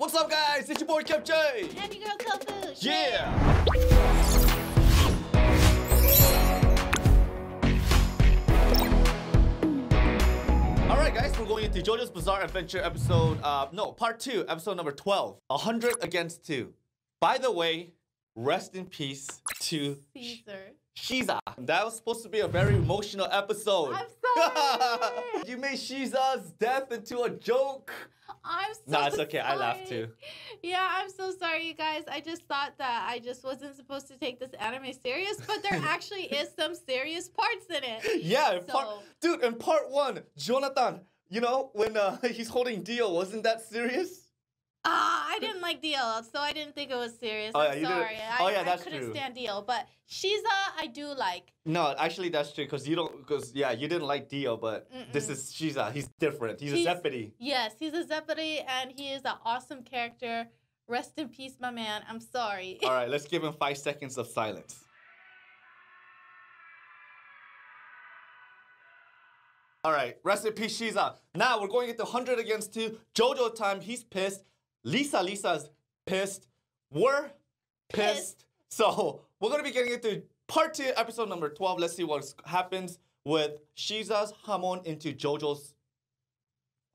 What's up, guys? It's your boy Kimchi. And your girl Tofu. Yeah. All right, guys, we're going into JoJo's Bizarre Adventure episode, uh, no, part two, episode number 12, 100 against two. By the way, rest in peace to Caesar. Shiza. That was supposed to be a very emotional episode. I'm sorry. you made Shiza's death into a joke. I'm so Nah, it's okay. I laughed too. Yeah, I'm so sorry, you guys. I just thought that I just wasn't supposed to take this anime serious, but there actually is some serious parts in it. Yeah, in part, dude, in part one, Jonathan, you know, when uh, he's holding Dio, wasn't that serious? Ah, I didn't like Dio, so I didn't think it was serious. Oh, yeah, I'm didn't- sorry. oh, I, yeah, that's I couldn't true. stand Dio, but Shiza, I do like. No, actually, that's true, because you don't, because, yeah, you didn't like Dio, but this Mm-mm. is Shiza. He's different. He's, He's- a Zeppeli. Yes, he's a Zeppeli, and he is an awesome character. Rest in peace, my man. I'm sorry. All right, let's give him five seconds of silence. All right, rest in peace, Shiza. Now we're going into 100 against 2. Jojo time, he's pissed. Lisa, Lisa's pissed. We're pissed. Pissed. So we're going to be getting into part 2, episode number 12. Let's see what happens with Shiza's Hamon into Jojo's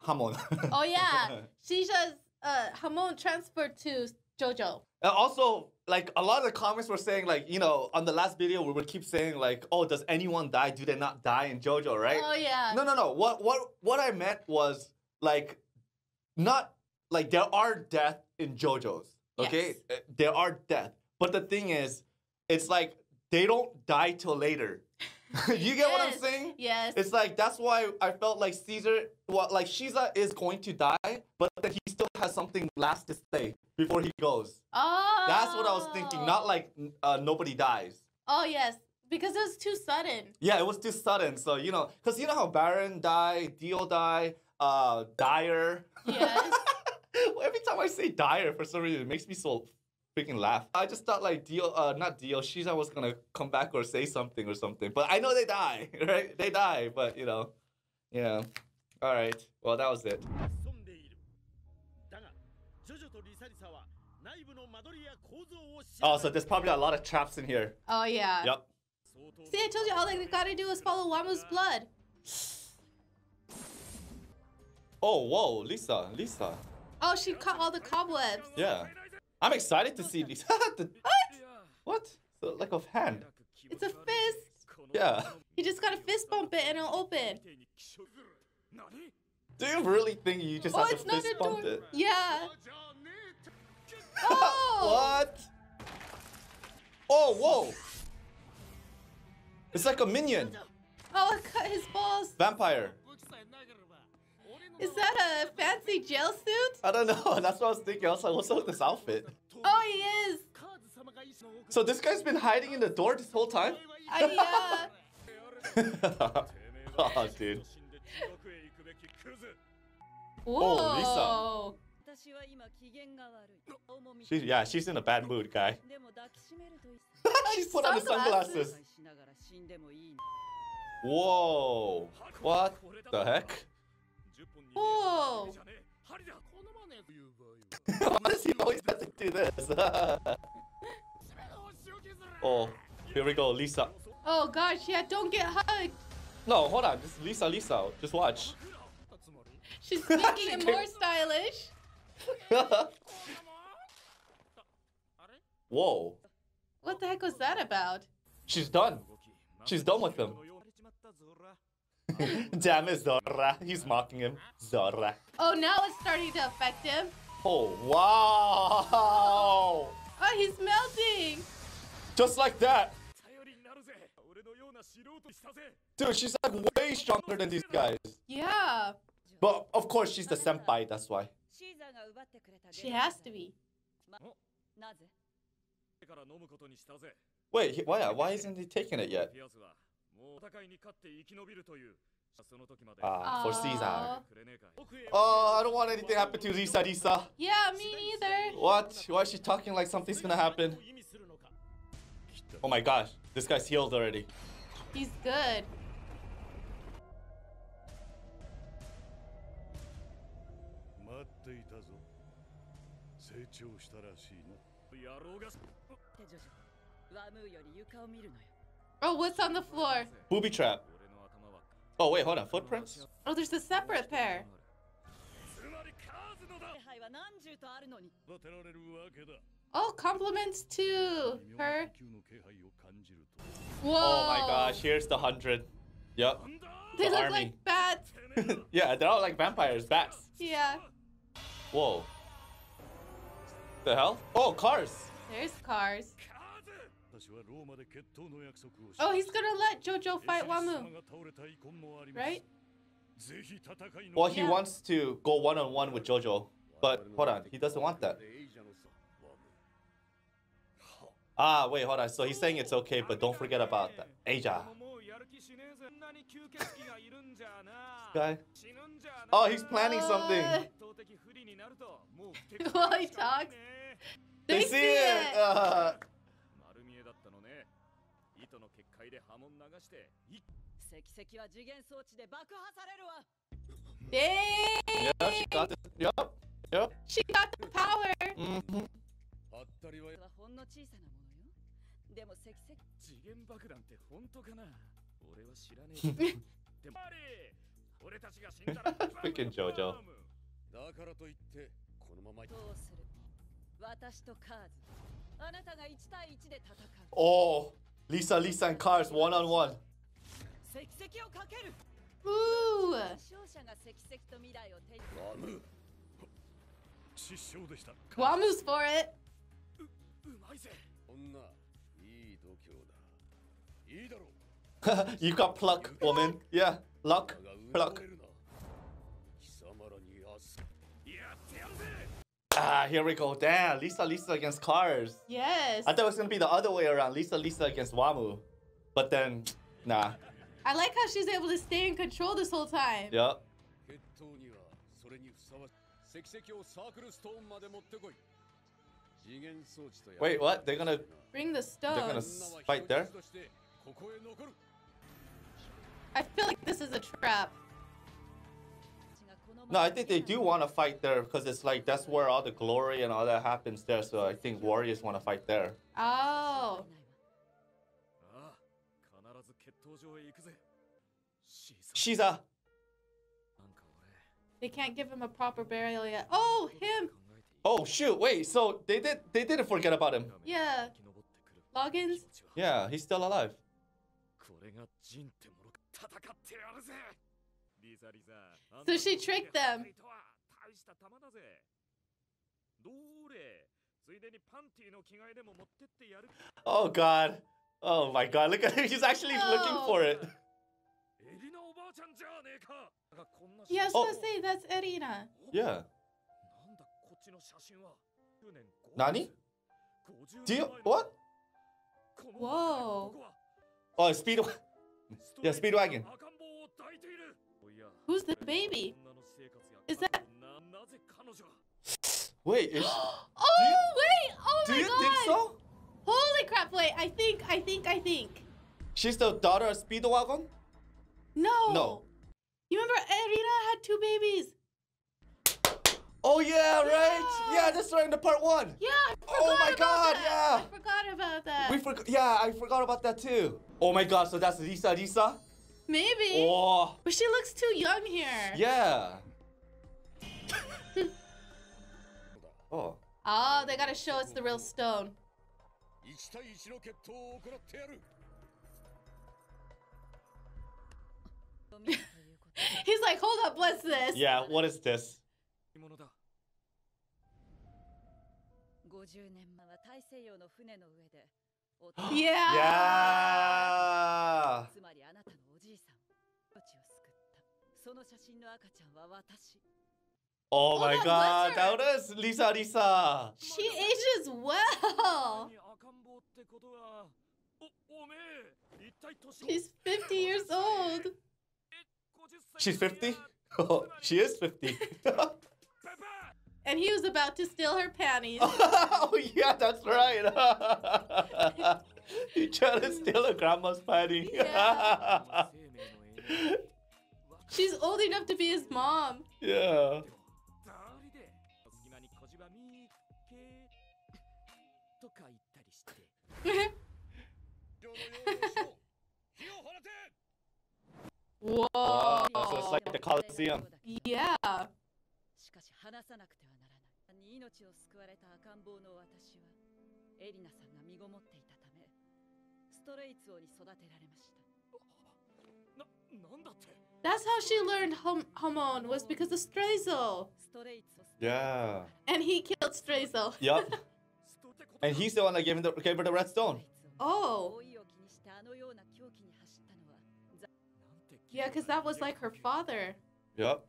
Hamon. Oh yeah, Shiza's uh, Hamon transferred to JoJo. And also, like a lot of the comments were saying, like, you know, on the last video, we would keep saying, like, oh, does anyone die? Do they not die in JoJo, right? Oh yeah. No, no, no. What what what I meant was like not like there are death in JoJo's. Okay? Yes. Uh, There are death. But the thing is, it's like they don't die till later. you get what I'm saying? Yes. It's like that's why I felt like Caesar, well, like Shiza is going to die, but then he still has something last to say before he goes. oh. That's what I was thinking. Not like uh, nobody dies. Oh yes, because it was too sudden. Yeah, it was too sudden. So you know, because you know how Baron died, Dio died, uh, Dyer. Yes. Every time I say Dyer, for some reason, it makes me so freaking laugh. I just thought like Dio, uh, not Dio, she's was gonna come back or say something or something. But I know they die, right? They die, but you know, yeah. All right. Well, that was it. Oh, so there's probably a lot of traps in here. Oh, yeah. Yep. See, I told you all they gotta do is follow Wamuu's blood. Oh, whoa, Lisa, Lisa. Oh, she caught all the cobwebs. Yeah. I'm excited to see these. The- what? So, like of hand. It's a fist. Yeah. You just gotta fist bump it and it'll open. Do you really think you just Oh, have to fist a bump it? Yeah. Oh. what? Oh, whoa. It's like a minion. Oh, it cut his balls. Vampire. Is that a fancy jail suit? I don't know. That's what I was thinking. I was like, what's up with this outfit? Oh, he is. So this guy's been hiding in the door this whole time? I, uh... oh, dude. Whoa. Oh, Lisa. She's, yeah, she's in a bad mood, guy. she's put on the sunglasses. Whoa. What the heck? Why does he always have to do this? oh, here we go, Lisa. Oh gosh, yeah, don't get hugged. No, hold on, just Lisa, Lisa, just watch. She's making it more stylish. Whoa. What the heck was that about? She's done. She's done with them. Damn it, Zora. He's mocking him. Zora. Oh, now it's starting to affect him. Oh, wow. Oh, he's melting. Just like that. Dude, she's like way stronger than these guys. Yeah. But of course, she's the senpai, that's why. She has to be. Wait, why, why isn't he taking it yet? ピアスはもう戦いに勝って生き延びるというその時まで Ah, for Caesar. Aw. くれねえかい奥へ Oh, I don't want anything to happen to Lisa, Lisa. Yeah, me neither. What? Why is she talking like something's gonna happen? 意味するのか Oh my gosh, this guy's healed already. He's good. Oh, what's on the floor? Booby trap. Oh, wait, hold on. Footprints? Oh, there's a separate pair. Oh, compliments to her. Whoa. Oh my gosh, here's the hundred. Yep. They look army. like bats. yeah, they're all like vampires, bats. Yeah. Whoa. The hell? Oh, Kars. There's Kars. Oh, he's gonna let Jojo fight Wamuu. Right? Well, he yeah. wants to go one on one with Jojo, but hold on, he doesn't want that. Ah, wait, hold on. So he's saying it's okay, but don't forget about that. Aja. guy. Oh, he's planning uh, something. While he talks. They, they see, see it. it. Uh, 界で波紋流して一石石は次元装置で爆破されるわ Dang! yeah, she got it. Yup. Yup. She got the power. hmm あったりははほんの小さなものよでも石石次元爆弾って本当かな？俺は知らねえ でもあれ俺たちが死んだら Freaking JoJo だからといってこのままどうする？私とカーズあなたが1対1で戦う Oh, Lisa, Lisa, and Kars one on one. Ooh. Wamuu's for it. you got pluck, woman. Yeah, luck, pluck. Ah, here we go. Damn, Lisa Lisa against Kars. Yes. I thought it was gonna be the other way around. Lisa Lisa against Wamuu. But then, nah. I like how she's able to stay in control this whole time. Yep. Wait, what? They're gonna bring the stone. They're gonna fight there. I feel like this is a trap. No, I think they do want to fight there because it's like that's where all the glory and all that happens there. So I think warriors want to fight there. Oh. Shiza. They can't give him a proper burial yet. Oh, him. Oh shoot! Wait, so they did they didn't forget about him. Yeah. Loggins. Yeah, he's still alive. So she tricked them. 大した玉だぜどれついでにパンティの着替えでも持ってってやる Oh god. Oh my god! Look at him. He's actually looking No. for it. エリナおばあちゃんじゃねえかがこんな Yeah, I was お gonna say that's Erina. Yeah. なんだこっちの写真は10年何 ?50 Do you what? この Whoa. ここは Oh, speed. Yeah, Speedwagon. 赤ん坊を抱いているおや Who's the baby? Is that? Wait. Is... oh wait! Oh my god! Do you think so? Holy crap! Wait, I think, I think, I think. She's the daughter of Speedwagon. No. No. You remember Erina had two babies. Oh yeah, right. Yeah, yeah that's right in the part one. Yeah. oh my god, that. yeah. I forgot about that. We forgot. Yeah, I forgot about that too. Oh my god, so that's Lisa, Lisa. Maybe. Oh. But she looks too young here. Yeah. oh. Oh, they gotta show us the real stone. He's like, hold up, what's this? Yeah, what is this? yeah. Yeah. Oh my god, that was Lisa Lisa. She ages well. She's 50 years old. She's 50? Oh, she is 50. and he was about to steal her panties. oh, yeah, that's right. he tried to steal her grandma's panties. Yeah. She's old enough to be his mom. yeah. 誰で隙間に小芝み けとか言ったりして世の用意をしろ火を放て Whoa. Wow, so it's like the Colosseum. Yeah. しかし話さなくてはならないに命を救われた赤ん坊の私はエリナさんが身ごもっていたためストレイツ王に育てられましたな、なんだって That's how she learned hom Homon was because of Straizo. Yeah. And he killed Straizo. Yep. and he's the one that gave, him the, gave her the red stone. Oh. Yeah, because that was like her father. Yep.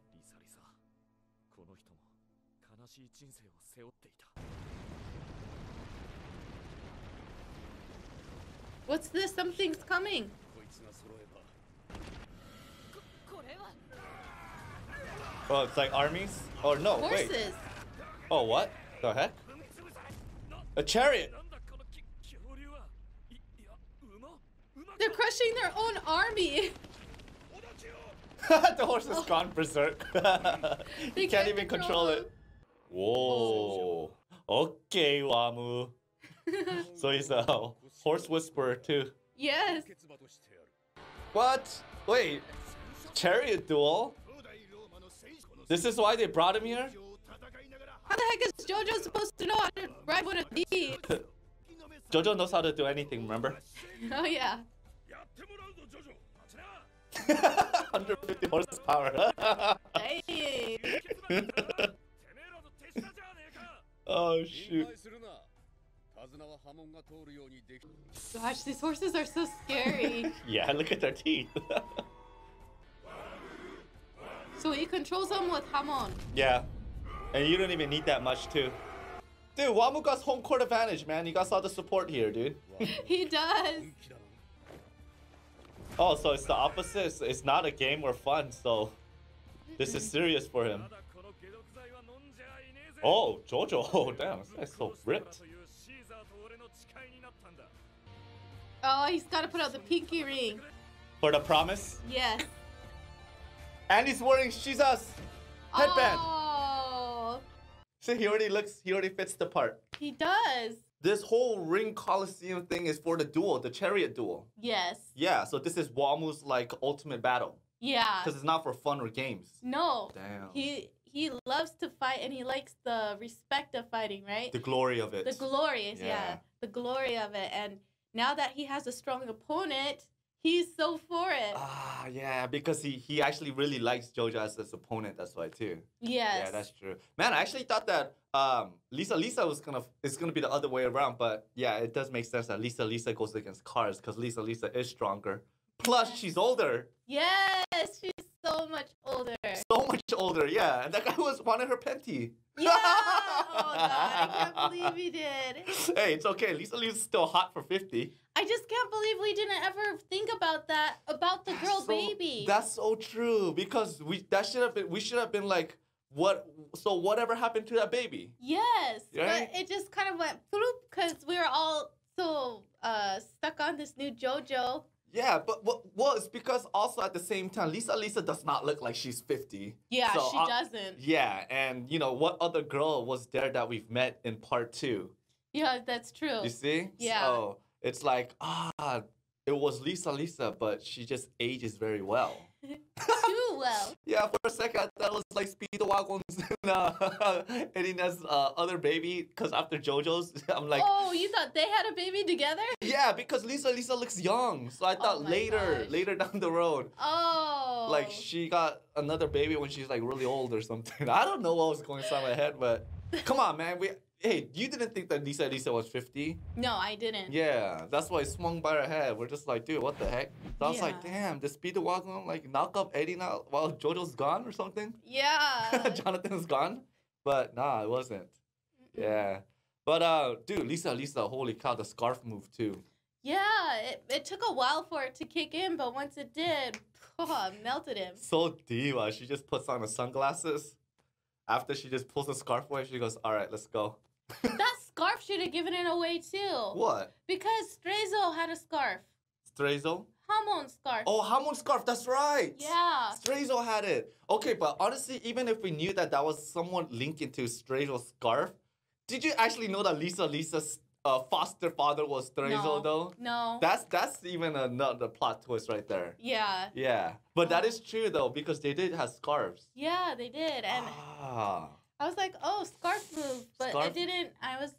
What's this? Something's coming. Oh, it's like armies? Oh, no, Horses. wait. Oh, what? The heck? A chariot! They're crushing their own army! the horse is oh. gone berserk. you can't, can't, even control, control it. Whoa. Okay, Wamuu. so he's a horse whisperer too. Yes. What? Wait, Chariot duel? This is why they brought him here? How the heck is JoJo supposed to know how to ride one of these? JoJo knows how to do anything, remember? Oh yeah. 150 horsepower. oh shoot. Gosh, these horses are so scary. yeah, look at their teeth. So he controls them with Hamon. Yeah. And you don't even need that much too. Dude, Wamuu got home court advantage, man. You got all the support here, dude. he does. Oh, so it's the opposite. It's, it's not a game or fun, so this is serious for him. Oh, Jojo. Oh, damn. This guy's so ripped. Oh, he's got to put out the pinky ring. For the promise? Yes. And he's wearing Shiza's headband. Oh, See, he already looks, he already fits the part. he does. This whole ring coliseum thing is for the duel, the chariot duel. Yes. Yeah, so this is Wamuu's like ultimate battle. Yeah. Because it's not for fun or games. No. Damn. He he loves to fight and he likes the respect of fighting, right? The glory of it. The glorious, yeah. Yeah. The glory of it. And now that he has a strong opponent, he's so for it. Ah, yeah, because he he actually really likes Jojo as his opponent. That's why too. yes. Yeah, that's true. Man, I actually thought that um Lisa Lisa was gonna it's gonna be the other way around, but yeah, it does make sense that Lisa Lisa goes against Kars because Lisa Lisa is stronger. Plus, she's older, Yes, she's so much older. so much older. Yeah, and that guy was wanted her panty. Yeah. Oh god, I can't believe he did. hey, it's okay. Lisa Lisa's still hot for fifty. I just can't believe we didn't ever think about that about the girl so, baby. That's so true because we that should have been we should have been like what so whatever happened to that baby? yes, Right? but it just kind of went through because we were all so uh stuck on this new JoJo. Yeah, but what was because also at the same time, Lisa Lisa does not look like she's 50. Yeah, So, she uh, doesn't. Yeah, and you know, what other girl was there that we've met in part two? Yeah, that's true. You see? Yeah. So it's like, ah, it was Lisa Lisa, but she just ages very well. Too well. Yeah, for a second, I thought it was like Speedwagon's and uh, Erina's uh, other baby, because after JoJo's, I'm like, oh, you thought they had a baby together? yeah, because Lisa Lisa looks young. So I thought my later, gosh. later down the road, Oh. like she got another baby when she's like really old or something. I don't know what was going on in my head, but come on, man. We hey, you didn't think that Lisa Lisa was 50? No, I didn't. Yeah, that's why it swung by her head. We're just like, dude, what the heck? So I was like, damn, did Speedwagon like knock up Erina while Jojo's gone or something? Yeah. Jonathan's gone? But nah, it wasn't. Yeah. But uh dude, Lisa Lisa, holy cow, the scarf move too. Yeah, it, it took a while for it to kick in, but once it did, oh, it melted him. So diva. She just puts on the sunglasses. After she just pulls the scarf away, she goes, Alright, let's go. that scarf should have given it away too. What? Because Straizo had a scarf. Straizo? Hamon scarf. Oh, Hamon scarf, that's right. Yeah. Straizo had it. Okay, but honestly, even if we knew that that was someone linked to Straizo's scarf, Did you actually know that Lisa Lisa's uh, foster father was Trezo No. though? No. That's that's even another plot twist right there. yeah. Yeah, but that Oh. is true though because they did have scarves. Yeah, they did. And ah, I was like, oh, scarf move. But Scarf- it didn't. I was.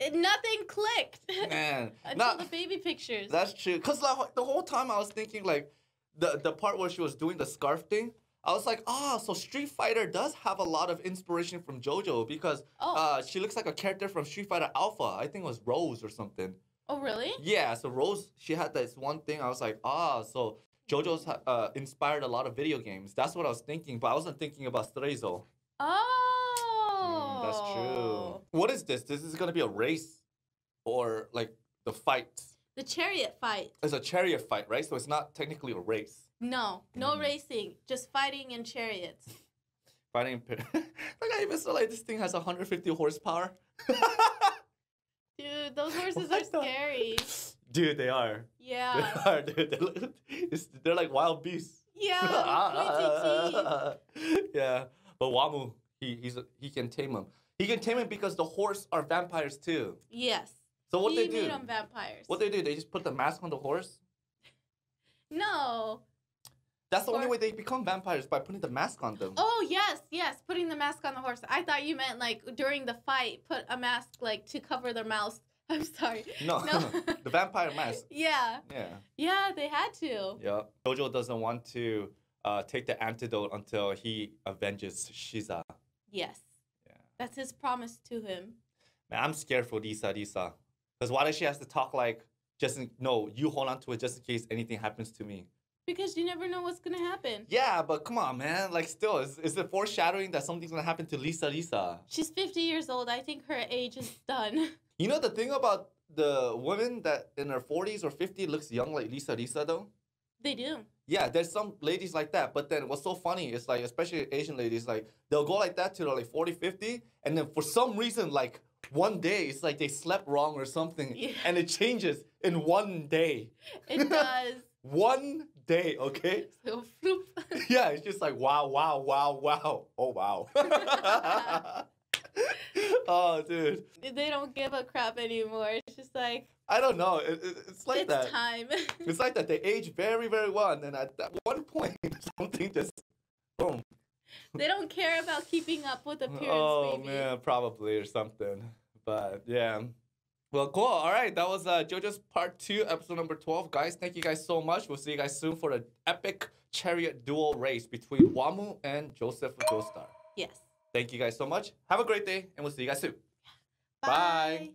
It, nothing clicked man, until not the baby pictures. that's true. Cause like, the whole time I was thinking like the the part where she was doing the scarf thing. I was like, ah, so Street Fighter does have a lot of inspiration from JoJo because oh, uh, she looks like a character from Street Fighter Alpha. I think it was Rose or something. oh, really? Yeah, so Rose, she had this one thing. I was like, ah, so JoJo's uh, inspired a lot of video games. That's what I was thinking, but I wasn't thinking about Straizo. Oh, Mm, that's true. What is this? This is gonna be a race, or like the fight? The chariot fight. It's a chariot fight, right? So it's not technically a race. No, no Mm. racing, just fighting in chariots. Fighting. Look, I even saw like this thing has 150 horsepower. Dude, those horses What are the- scary. Dude, they are. Yeah. They are. Dude. They look, they're like wild beasts. Yeah. yeah, but Wamuu, he he's a, he can tame him. He can tame him because the horse are vampires too. Yes. So what he they do? made them vampires. What they do? They just put the mask on the horse. No. That's the only way they become vampires by putting the mask on them. Oh yes, yes. Putting the mask on the horse. I thought you meant like during the fight, put a mask like to cover their mouths. I'm sorry. no, no. the vampire mask. Yeah. Yeah, Yeah, they had to. yeah. Jojo doesn't want to uh, take the antidote until he avenges Shiza. Yes. Yeah. That's his promise to him. Man, I'm scared for Lisa Lisa. Because why does she have to talk like just in, no, you hold on to it just in case anything happens to me. Because you never know what's gonna happen. Yeah, but come on, man. Like, still, is, is it foreshadowing that something's gonna happen to Lisa Lisa? She's 50 years old. I think her age is done. You know the thing about the women that in her 40s or 50 looks young like Lisa Lisa though? they do. Yeah, there's some ladies like that. But then what's so funny is like, especially Asian ladies, like they'll go like that till like 40, 50, and then for some reason, like one day, it's like they slept wrong or something, Yeah. and it changes in one day. It does. One day, okay? so, floop. Yeah, it's just like wow, wow, wow, wow. Oh wow. oh, dude. they don't give a crap anymore. It's just like I don't know. It, it- it's like it's that. time. It's like that. They age very, very well, and then at that one point, something just boom. they don't care about keeping up with appearance, oh baby. man, probably or something. But yeah. Well, cool. All right, that was uh, JoJo's part two, episode number twelve, guys. Thank you guys so much. We'll see you guys soon for the epic chariot duel race between Wamuu and Joseph Joestar. Yes. Thank you guys so much. Have a great day, and we'll see you guys soon. Bye. Bye.